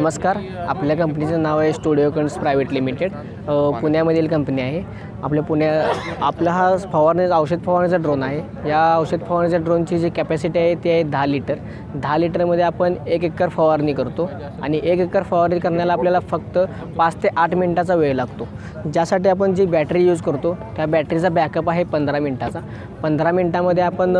नमस्कार. आपल्या कंपनीचं नाव आहे स्टुडिओ कन्स प्रायव्हेट लिमिटेड पुण्यामधील कंपनी आहे. आपल्या पुण्या आपला हा फवारणी औषध फवारणीचा ड्रोन आहे. या औषध फवारणीच्या ड्रोनची जी कॅपॅसिटी आहे ती आहे दहा लिटर दहा लिटरमध्ये आपण एक एकर फवारणी करतो. आणि एक एकर फवारणी करण्याला आपल्याला फक्त पाच ते आठ मिनटाचा वेळ लागतो. ज्यासाठी आपण जी बॅटरी यूज करतो त्या बॅटरीचा बॅकअप आहे पंधरा मिनटाचा. पंधरा मिनटामध्ये आपण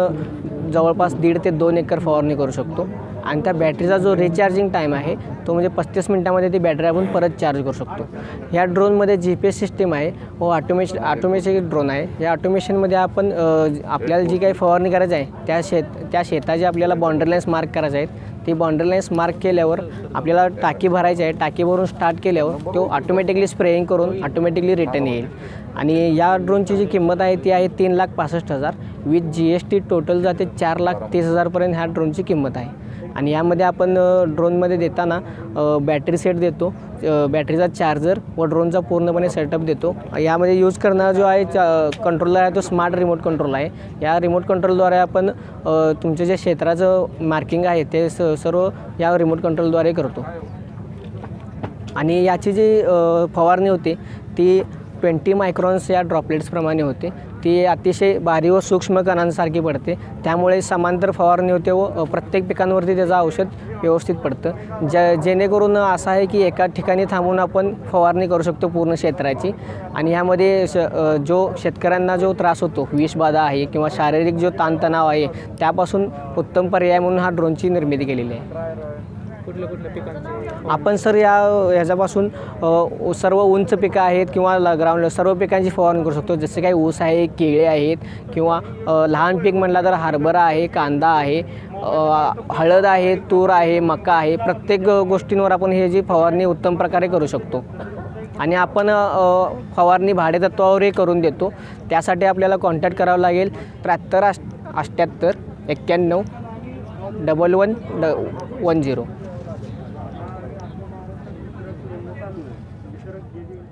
जवळपास दीड ते दोन एकर फवारणी करू शकतो. आणि त्या बॅटरीचा जो रिचार्जिंग टाईम आहे तो म्हणजे पस्तीस मिनटामध्ये ती बॅटरी आपण परत चार्ज करू शकतो. ह्या ड्रोनमध्ये जी पी एस सिस्टीम आहे व ऑटोमेश ऑटोमेशन ड्रोन आहे. या ऑटोमेशनमध्ये आपण आपल्याला जी काही फवारणी करायची आहे त्या शेत त्या शेताची आपल्याला बाउंड्री लाईन्स मार्क करायचे आहेत. ती बाउंड्री लाईन्स मार्क केल्यावर आपल्याला टाकी भरायची आहे टाकी भरून स्टार्ट केल्यावर तो ऑटोमॅटिकली स्प्रेइंग करून ऑटोमॅटिकली रिटर्न येईल. आणि या ड्रोनची जी किंमत आहे ती आहे तीन लाख पासष्ट हजार. With G S T total जाते चार लाख तीस हजारपर्यंत ह्या ड्रोनची किंमत आहे. आणि यामध्ये आपण ड्रोनमध्ये देताना बॅटरी सेट देतो बॅटरीचा चार्जर व ड्रोनचा पूर्णपणे सेटअप देतो. यामध्ये यूज करणारा जो आहे कंट्रोलर आहे तो स्मार्ट रिमोट कंट्रोल आहे. या रिमोट कंट्रोलद्वारे आपण तुमच्या तुमचे जे क्षेत्राचं मार्किंग आहे ते स सर्व या रिमोट कंट्रोलद्वारे करतो. आणि याची जी फवारणी होती ती ट्वेंटी मायक्रॉन्स या ड्रॉपलेट्सप्रमाणे होते. ती अतिशय बारी व सूक्ष्म कणांसारखी पडते. त्यामुळे समांतर फवारणी होते व प्रत्येक पिकांवरती त्याचं औषध व्यवस्थित पडतं. ज्या जेणेकरून असं आहे की एका ठिकाणी थांबून आपण फवारणी करू शकतो पूर्ण क्षेत्राची. आणि ह्यामध्ये श जो शेतकऱ्यांना जो त्रास होतो विषबाधा आहे किंवा शारीरिक जो ताणतणाव आहे त्यापासून उत्तम पर्याय म्हणून हा ड्रोनची निर्मिती केलेली आहे. कुठल्या कुठल्या पिकांचे? आपण सर या ह्याच्यापासून सर्व उंच पिकं आहेत किंवा ल- ग्राउंड सर्व पिकांची फवारणी करू शकतो. जसे काही ऊस आहे केळे आहेत किंवा लहान पीक म्हणला तर हरभरा आहे कांदा आहे हळद आहे तूर आहे मका आहे. प्रत्येक गोष्टींवर आपण हे जी फवारणी उत्तम प्रकारे करू शकतो. आणि आपण फवारणी भाडेतत्वावरही करून देतो. त्यासाठी आपल्याला कॉन्टॅक्ट करावं लागेल. त्र्याहत्तर अष्ट अठ्ठ्याहत्तर एक्क्याण्णव डबल वन ड one zero. mı? Düşerek geliyor.